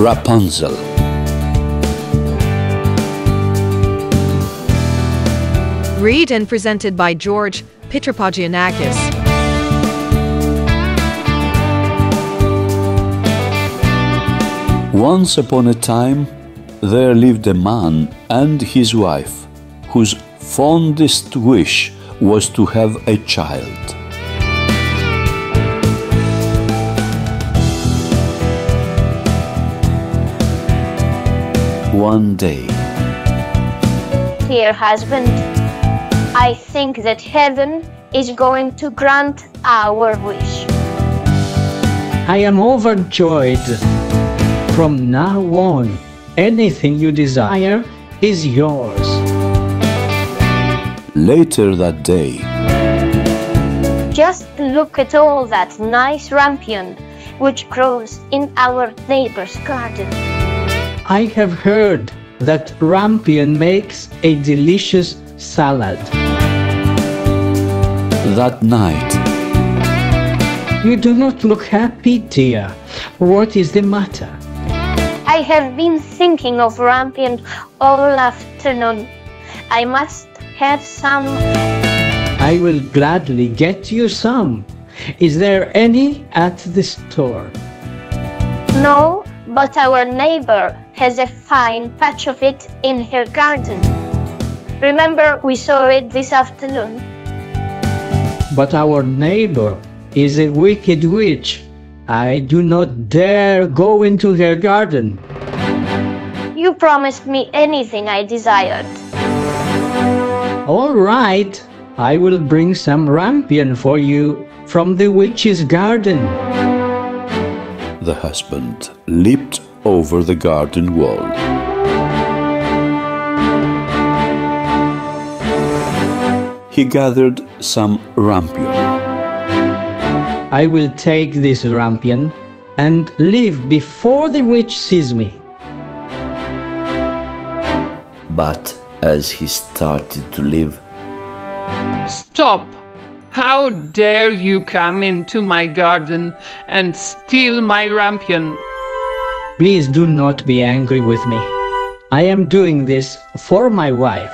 Rapunzel. Read and presented by George Pitropogiannakis. Once upon a time, there lived a man and his wife, whose fondest wish was to have a child. One day, Dear husband, I think that heaven is going to grant our wish. I am overjoyed. From now on, anything you desire is yours. later that day, Just look at all that nice rampion which grows in our neighbor's garden. I have heard that Rampion makes a delicious salad. that night, You do not look happy, dear. What is the matter? I have been thinking of rampion all afternoon. I must have some. I will gladly get you some. Is there any at the store? No, but our neighbor has a fine patch of it in her garden. Remember, we saw it this afternoon. But our neighbor is a wicked witch. I do not dare go into her garden. You promised me anything I desired. All right, I will bring some rampion for you from the witch's garden. the husband leaped over the garden wall. He gathered some rampion. I will take this rampion and live before the witch sees me. But as he started to live, Stop! How dare you come into my garden and steal my rampion? Please do not be angry with me. I am doing this for my wife.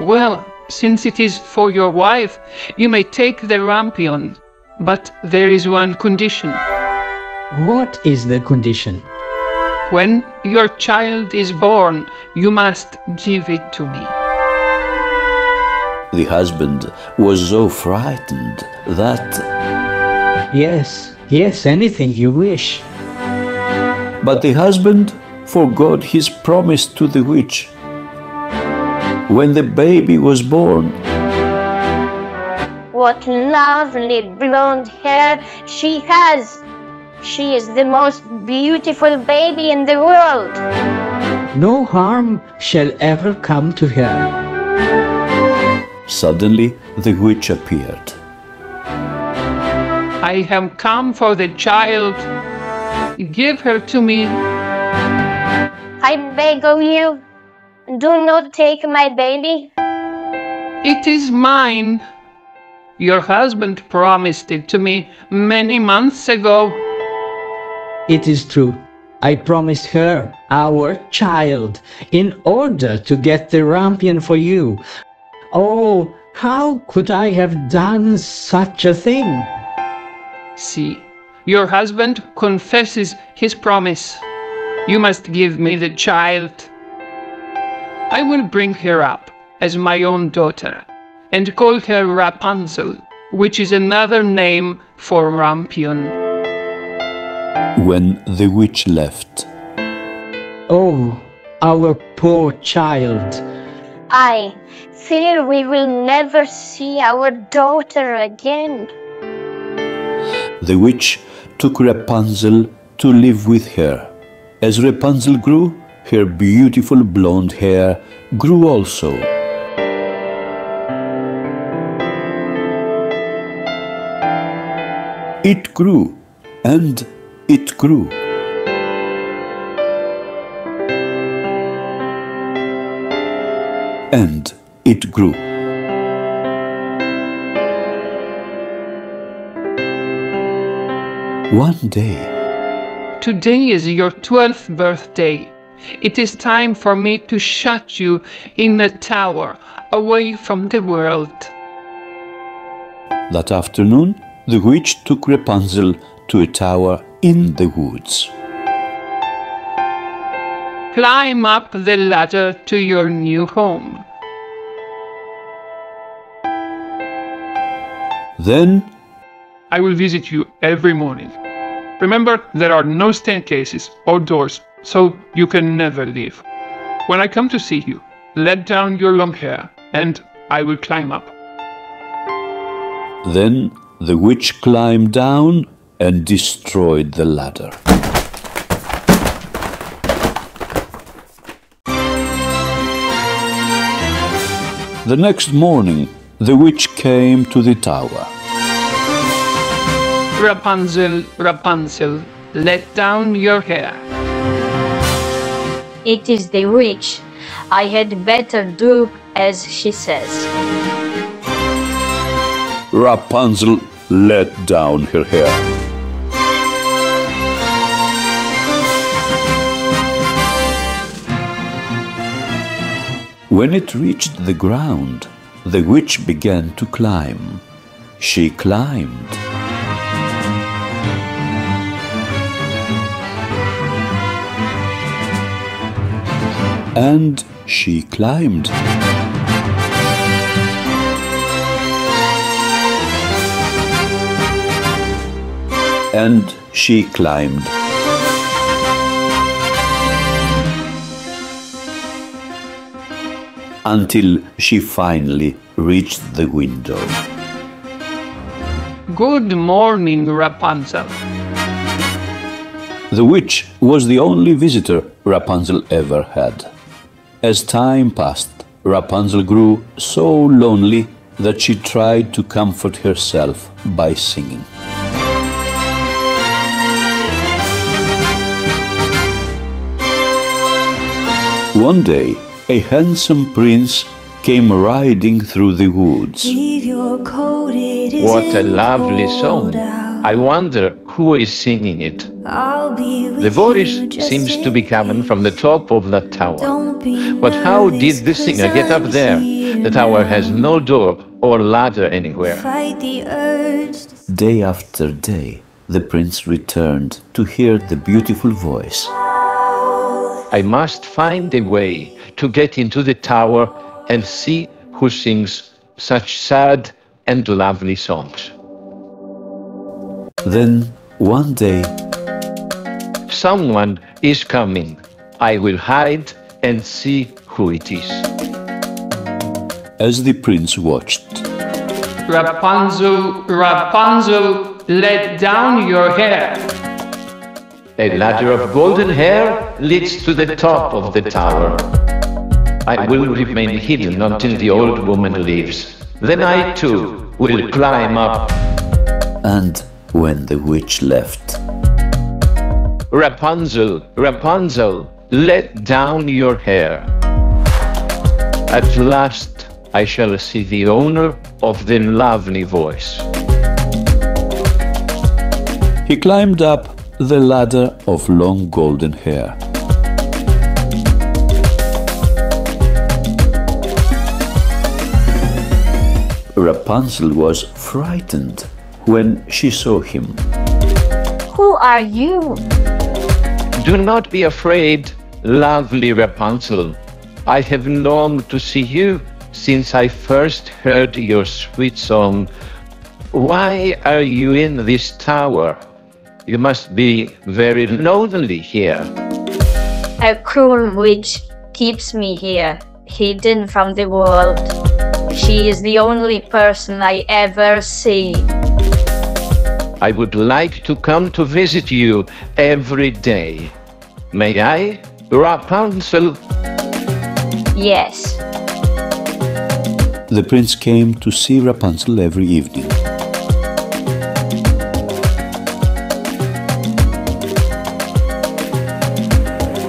Well, since it is for your wife, you may take the rampion. But there is one condition. What is the condition? When your child is born, you must give it to me. the husband was so frightened that, Yes, yes, anything you wish. But the husband forgot his promise to the witch. When the baby was born, What lovely blonde hair she has! She is the most beautiful baby in the world. No harm shall ever come to her. suddenly the witch appeared. I have come for the child. Give her to me. I beg of you, do not take my baby. It is mine. Your husband promised it to me many months ago. It is true. I promised her our child in order to get the rampion for you. Oh, how could I have done such a thing? See, your husband confesses his promise. You must give me the child. I will bring her up as my own daughter and call her Rapunzel, which is another name for Rampion. When the witch left, Oh, our poor child. I fear we will never see our daughter again. the witch took Rapunzel to live with her. As Rapunzel grew, her beautiful blonde hair grew also. It grew and it grew. And it grew. One day, Today is your 12th birthday. It is time for me to shut you in a tower, away from the world. That afternoon, the witch took Rapunzel to a tower in the woods. Climb up the ladder to your new home. Then I will visit you every morning. Remember, there are no staircases or doors, so you can never leave. When I come to see you, let down your long hair, and I will climb up. Then the witch climbed down and destroyed the ladder. The next morning, the witch came to the tower. Rapunzel, Rapunzel, let down your hair. It is the witch. I had better do as she says. Rapunzel let down her hair. When it reached the ground, the witch began to climb. She climbed. And she climbed. And she climbed. Until she finally reached the window. Good morning, Rapunzel. The witch was the only visitor Rapunzel ever had. As time passed, Rapunzel grew so lonely that she tried to comfort herself by singing. One day, a handsome prince came riding through the woods. What a lovely song. I wonder who is singing it. The voice seems to be coming from the top of that tower. But how did the singer get up there? The tower has no door or ladder anywhere. Day after day, the prince returned to hear the beautiful voice. I must find a way to get into the tower and see who sings such sad and lovely songs. Then, one day, Someone is coming. I will hide and see who it is. as the prince watched, Rapunzel, Rapunzel, let down your hair. A ladder of golden hair leads to the top of the tower. I will remain hidden until the old woman leaves. Then I too will climb up. and when the witch left, Rapunzel, Rapunzel, let down your hair. At last I shall see the owner of the lovely voice. he climbed up the ladder of long golden hair. Rapunzel was frightened when she saw him. Who are you? Do not be afraid, lovely Rapunzel. I have longed to see you since I first heard your sweet song. Why are you in this tower? You must be very lonely here. A cruel witch keeps me here, hidden from the world. She is the only person I ever see. I would like to come to visit you every day. May I, Rapunzel? Yes, The prince came to see Rapunzel every evening.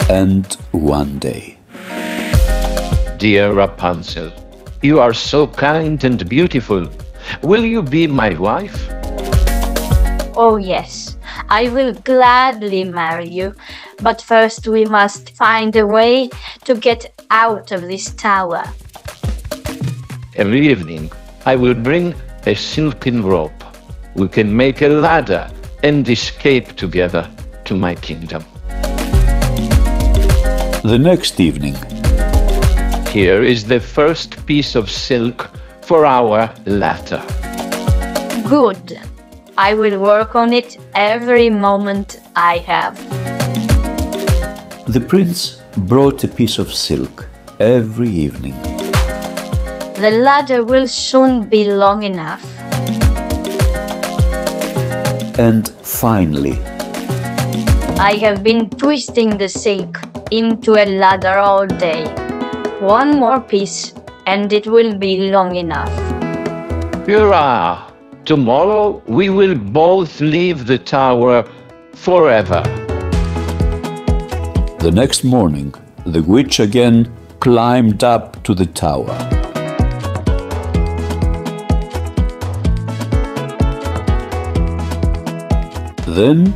And one day, Dear Rapunzel, you are so kind and beautiful. Will you be my wife? Oh yes. I will gladly marry you, but first we must find a way to get out of this tower. Every evening, I will bring a silken rope. We can make a ladder and escape together to my kingdom. The next evening, Here is the first piece of silk for our ladder. Good. I will work on it every moment I have. the prince brought a piece of silk every evening. The ladder will soon be long enough. And finally, I have been twisting the silk into a ladder all day. One more piece, and it will be long enough. Hurrah! Tomorrow we will both leave the tower forever. the next morning, the witch again climbed up to the tower. Then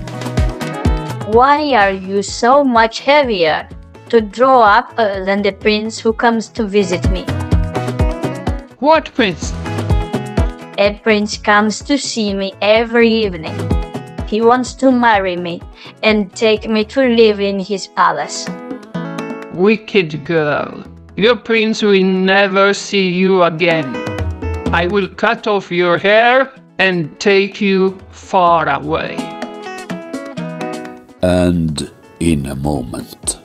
Why are you so much heavier to draw up uh, than the prince who comes to visit me? What prince? A prince comes to see me every evening. He wants to marry me and take me to live in his palace. Wicked girl. Your prince will never see you again. I will cut off your hair and take you far away. and in a moment.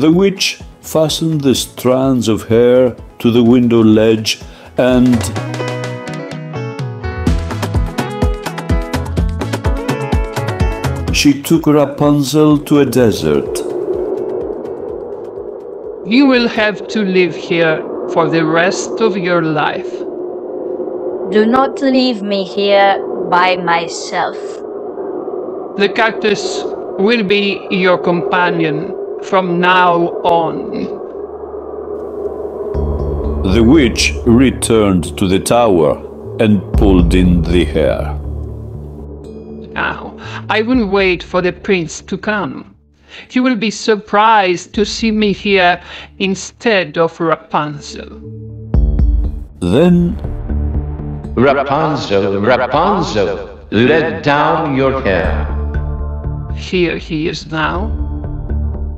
The witch fastened the strands of hair to the window ledge and she took Rapunzel to a desert. You will have to live here for the rest of your life. Do not leave me here by myself. The cactus will be your companion from now on. The witch returned to the tower and pulled in the hair. Now, I will wait for the prince to come. He will be surprised to see me here instead of Rapunzel. Then Rapunzel, Rapunzel, let down your hair. Here he is now.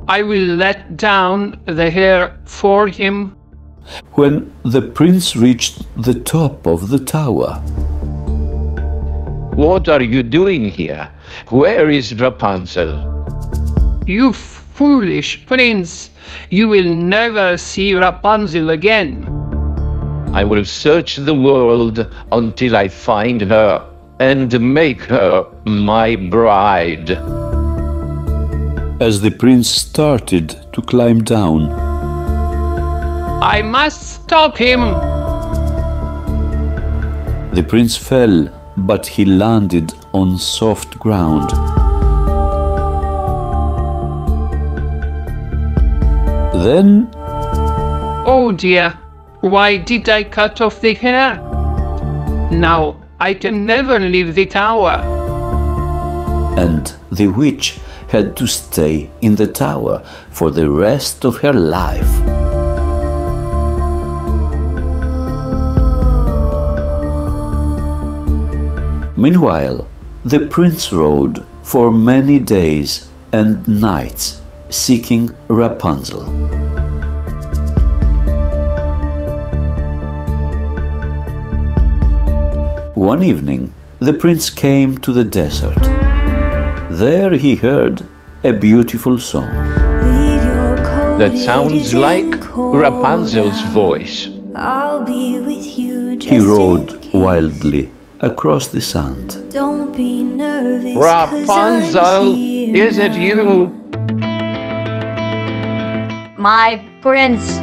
I will let down the hair for him. when the prince reached the top of the tower. What are you doing here? Where is Rapunzel? You foolish prince! You will never see Rapunzel again. I will search the world until I find her and make her my bride. As the prince started to climb down, I must stop him. the prince fell, but he landed on soft ground. Then Oh dear, why did I cut off the hair? Now I can never leave the tower. and the witch had to stay in the tower for the rest of her life. Meanwhile, the prince rode for many days and nights seeking Rapunzel. One evening, the prince came to the desert. There he heard a beautiful song. That sounds like Rapunzel's voice. I'll be with you. He rode wildly across the sand. Don't be nervous. 'cause I'm Rapunzel, is it you? My prince,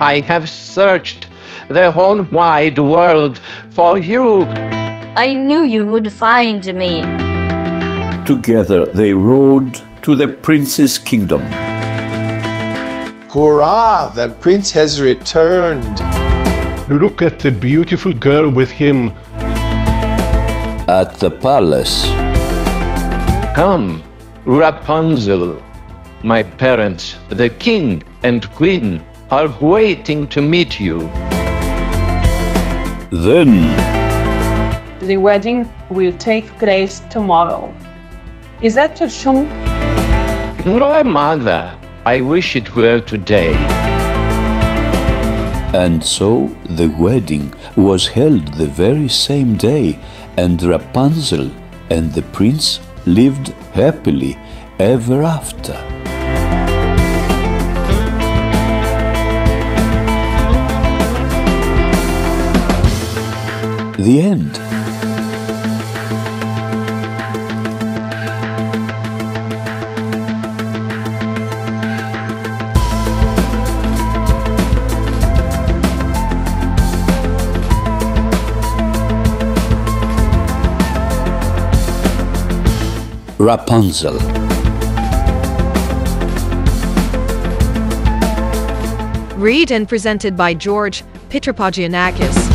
I have searched the whole wide world for you. I knew you would find me. Together they rode to the prince's kingdom. Hurrah! The prince has returned! Look at the beautiful girl with him. At the palace. Come, Rapunzel. My parents, the king and queen, are waiting to meet you. Then. The wedding will take place tomorrow. Is that true? No, mother. I wish it were today. And so the wedding was held the very same day, and Rapunzel and the prince lived happily ever after. The end. Rapunzel. Read and presented by George Pitropogiannakis.